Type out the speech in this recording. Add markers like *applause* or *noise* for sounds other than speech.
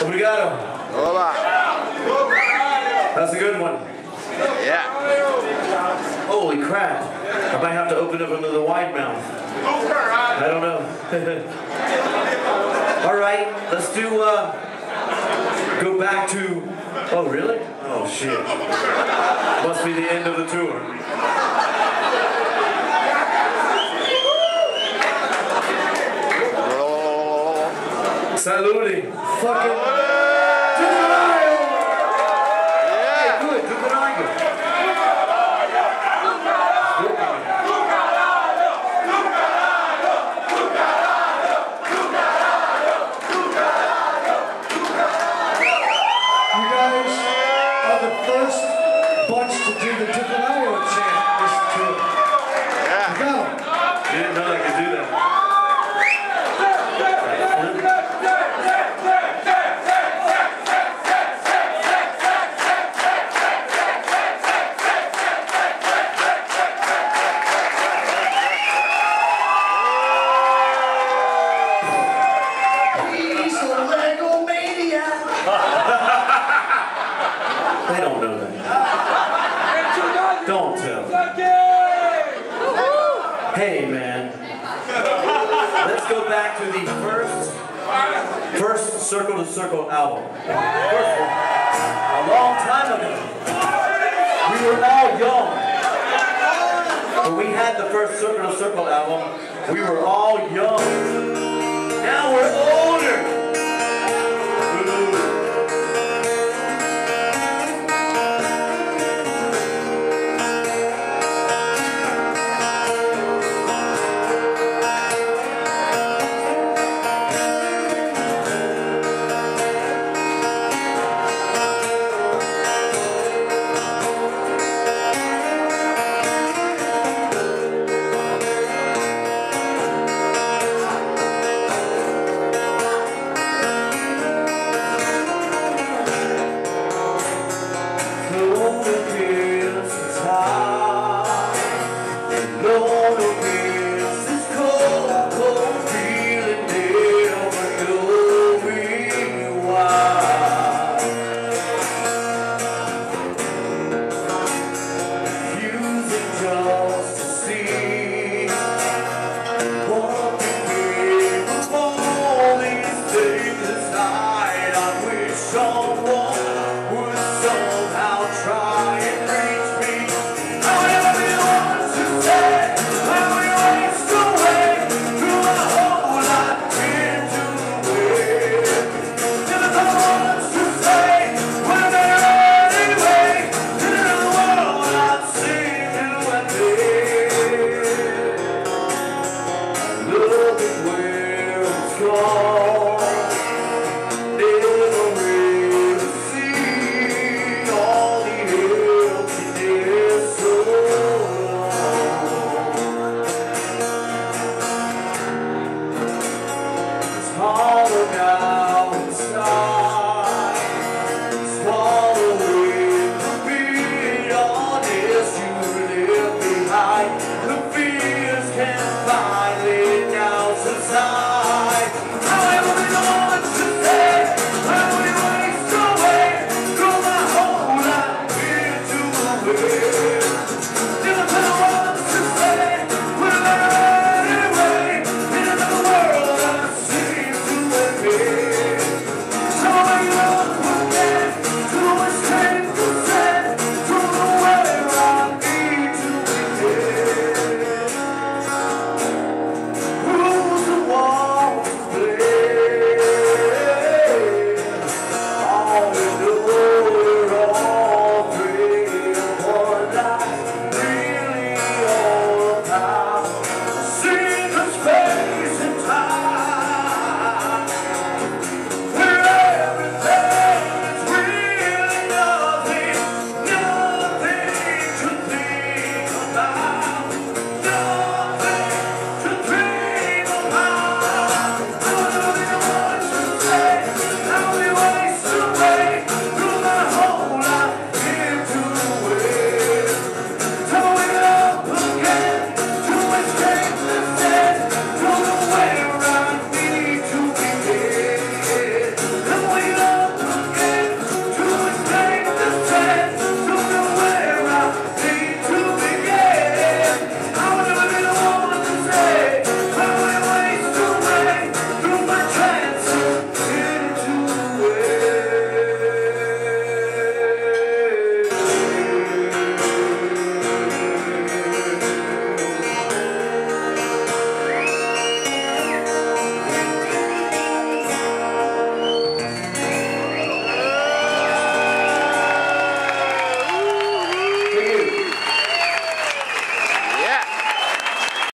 Obrigado. Oba. That's a good one. Yeah. Holy crap. I might have to open up another wide mouth. I don't know. *laughs* All right, let's do, uh, go back to, oh, really? Oh, shit. Must be the end of the tour. Saludi. Fucking. Ducanayo! Yeah. Good, Ducanayo. You guys are the first bunch to do the Ducanayo chant. Yeah. Go. You didn't know I could do that. They don't know that. Don't tell. Hey, man. Let's go back to the first, first Circle II Circle album. First one. A long time ago. We were all young. When we had the first Circle II Circle album, we were all young. Now we're old.